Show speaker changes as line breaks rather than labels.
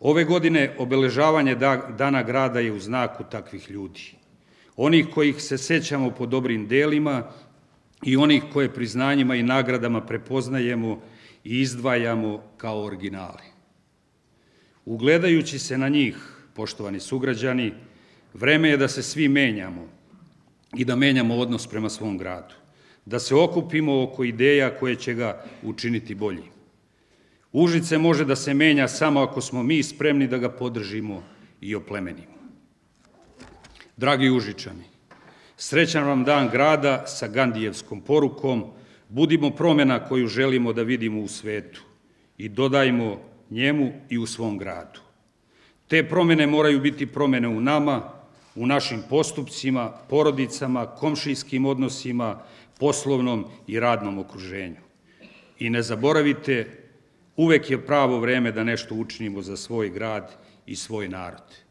Ove godine obeležavanje da- Dana grada je u znaku takvih ljudi. Onih kojih se sećamo po dobrim delima i onih koje priznanjima i nagradama prepoznajemo i izdvajamo kao originale. Ugledajući se na njih, poštovani sugrađani, vreme je da se svi menjamo i da menjamo odnos prema svom gradu, da se okupimo oko ideja koje će ga učiniti boljim. Užice može da se menja samo ako smo mi spremni da ga podržimo i oplemenimo. Dragi Užičani, srećan vam dan grada sa Gandijevskom porukom, budimo promena koju želimo da vidimo u svetu i dodajmo njemu i u svom gradu. Te promene moraju biti promene u nama, u našim postupcima, porodicama, komšijskim odnosima, poslovnom i radnom okruženju. I ne zaboravite, uvek je pravo vreme da nešto učinimo za svoj grad i svoj narod.